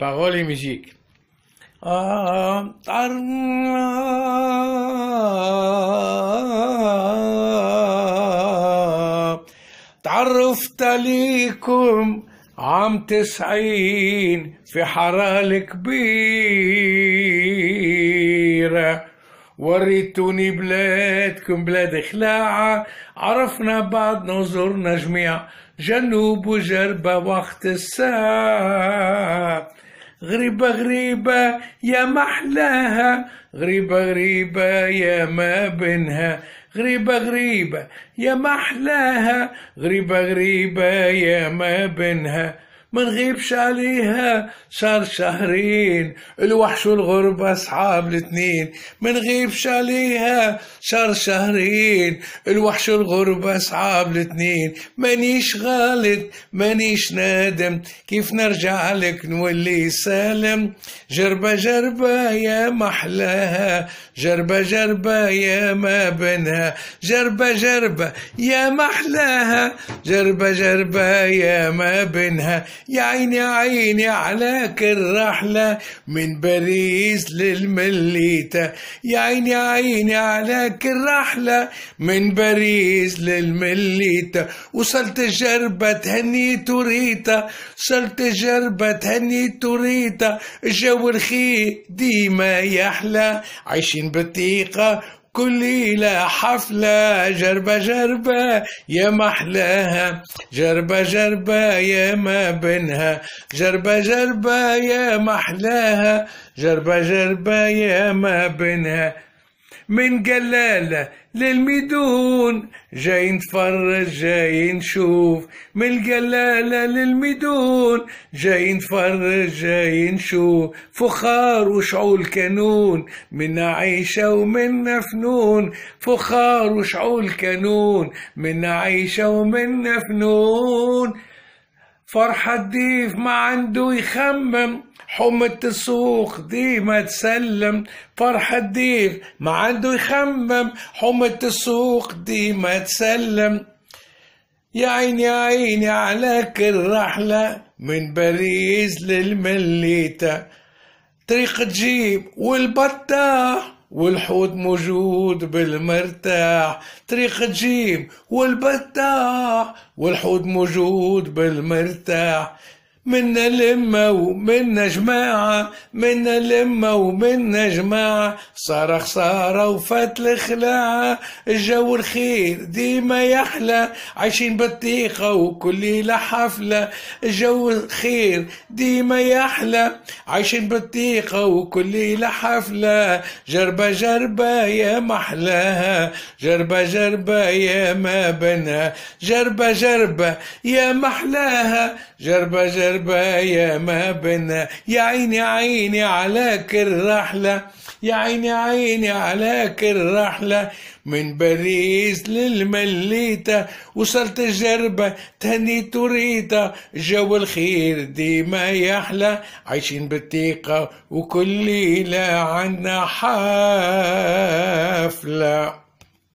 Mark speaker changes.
Speaker 1: Parole et musique. تعر- تعرفت عليكم عام تسعين في حرالة كبيرة وريتوني بلادكم بلاد خلاعة. عرفنا بعضنا وزرنا جميع. جنوب وجربة وقت الساعة. غريبة غريبة يا محلاها. غريبة غريبة يا ما بينها. غريبة غريبة يا محلاها. غريبة غريبة يا ما بينها. ما نغيبش عليها. شهر شهرين الوحش والغربة أصحاب الاتنين ما نغيبش عليها شهر شهرين الوحش والغربة أصحاب الاتنين مانيش غالط مانيش نادم. كيف نرجع لك نولي سالم؟ جربة جربة يا محلاها. جربة جربة يا ما بينها جربة جربة يا محلاها. جربة جربة يا ما بينها يا عيني عيني عليك الرحلة من باريس للمليتة. يا عيني عيني عليك الرحلة من باريس للمليتة. وصلت جربة تهنيت وريتا وصلت جربة تهنيت وريتا الجو رخي ديما يحلى عايشين بالثقة كل ليلة حفلة جربة جربة يا محلاها. جربة جربة يا ما بينها. جربة جربة يا محلاها. جربة جربة يا ما بينها. من جلالة للميدون جاي نتفرج جاي نشوف. من الجلالة للميدون جاي نتفرج جاي نشوف. فخار وشعول كانون منا عيشة ومنا فنون فخار وشعول كانون منا عيشة ومنا فنون فرحة ضيف ما عنده يخمم حمة السوق ديما تسلم. فرحة ضيف ما عنده يخمم حمة السوق ديما تسلم. يا عيني يا عيني عليك الرحلة من باريس للمليتة. طريق تجيب والبطاح والحوت موجود بالمرتاح. طريق تجيب والبطاح والحوت موجود بالمرتاح. منا لمة ومنا جماعة منا لمة ومنا جماعة. صار خسارة وفات الخلاعة. الجو الخير ديما يحلى. عايشين بالطيقة وكل حفلة. الجو الخير ديما يحلى. عايشين بالطيقة وكل حفلة. جربة جربة يا محلاها جربة جربة يا ما بنها جربة جربة يا محلاها جربة جربة يا ما بنا يا عيني عيني عليك الرحلة. يا عيني عيني عليك الرحلة. من باريس للمليتة وصلت الجربة تهنيت وريتا جو الخير ديما يحلى. عايشين بالثقة وكل ليلة عنا حفلة.